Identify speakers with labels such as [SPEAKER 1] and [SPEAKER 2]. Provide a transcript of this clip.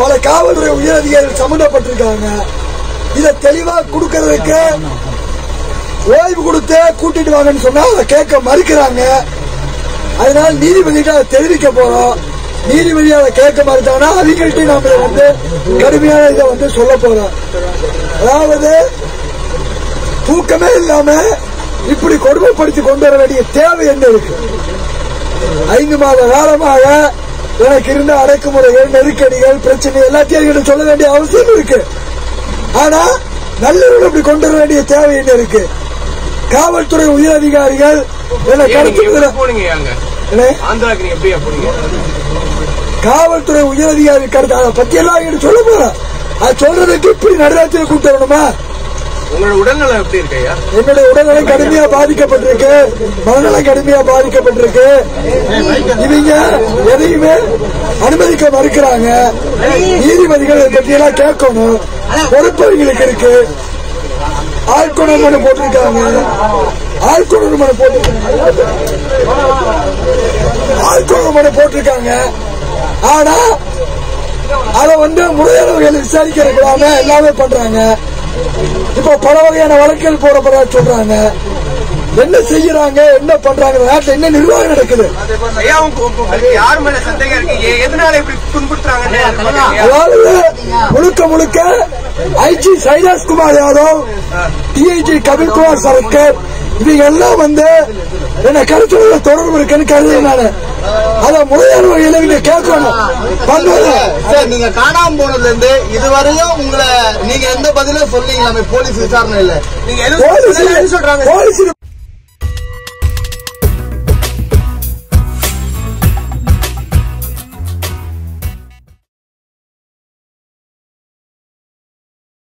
[SPEAKER 1] பல காவல்துறை உயரதிகாரிகள் சம்பந்தப்பட்டிருக்காங்க இதை தெளிவா கொடுக்கறதுக்கு ஓய்வு கொடுத்து கூட்டிட்டு வாங்கன்னு சொன்னா அதை கேட்க மறுக்கிறாங்க. அதனால நீதிபதிகிட்ட அதை தெரிவிக்க போறோம். நீதிபதி அதை கேட்க மறுத்தாங்கன்னா அவங்கள்ட்ட நாம வந்து கடுமையான இதை வந்து சொல்ல போறோம். அதாவது தூக்கமே இல்லாம இப்படி கொடுமைப்படுத்தி கொண்டு வர வேண்டிய தேவை என்ன இருக்கு? ஐந்து மாத காலமாக எனக்கு இருந்த அடக்குமுறைகள் நெருக்கடிகள் பிரச்சனை எல்லாத்தையும் என்கிட்ட சொல்ல வேண்டிய அவசியம் இருக்கு. ஆனா நல்லவர்கள் இப்படி கொண்டு வர வேண்டிய தேவை என்ன இருக்கு? காவல்துறை உயர் அதிகாரிகள் என்ன? கடத்தி காவல்துறை உயர் அதிகாரி கடத்த பத்தி எல்லாம் சொல்ல போறேன் அது சொல்றதுக்கு இப்படி நடுராத்திரி கூப்பிட்டு வரணுமா?
[SPEAKER 2] உங்களோட உடல்நலம் எப்படி
[SPEAKER 1] என்னுடைய உடல்நலம் கடுமையா பாதிக்கப்பட்டிருக்கு. மனநலம் கடுமையா பாதிக்கப்பட்டிருக்கு. இவங்க எதையுமே அனுமதிக்க மறுக்கிறாங்க. நீதிபதிகள் பற்றியெல்லாம் கேட்கணும். பொறுப்பவங்களுக்கு இருக்கு. ஆழ்குணர் மனு போட்டிருக்காங்க. ஆழ்குணர் மனு போட்டிருக்காங்க. ஆழ்குணர் மனு போட்டிருக்காங்க. ஆனா அதை வந்து முறையான வகையில் விசாரிக்க இருக்கிறாங்க எல்லாமே பண்றாங்க. இப்ப பல வகையான வழக்குகள் போடப்பட சொல்றாங்க. என்ன செய்யறாங்க என்ன பண்றாங்க இந்த நாட்டுல என்ன நிர்வாகம் நடக்குது?
[SPEAKER 2] மேல எதனால இப்படி
[SPEAKER 1] அதாவது முழுக்க முழுக்க ஐஜி சைதாஸ் குமார் யாதவ் டிஐஜி கபில்குமார் சரத்கர் இவங்க எல்லாம் வந்து என்ன கருத்துல தொடர்பு இருக்குன்னு கருதுறேன் நானு. அதை முறையான வகையில இவங்க கேட்கணும்.
[SPEAKER 3] சார் நீங்க காணாம போனதுல இருந்து இதுவரையும் உங்களை நீங்க எந்த பதிலும் சொல்லீங்களாமே? போலீஸ் விசாரணையில
[SPEAKER 2] நீங்க எதுவும் சொல்றாங்க?
[SPEAKER 1] போலீஸ்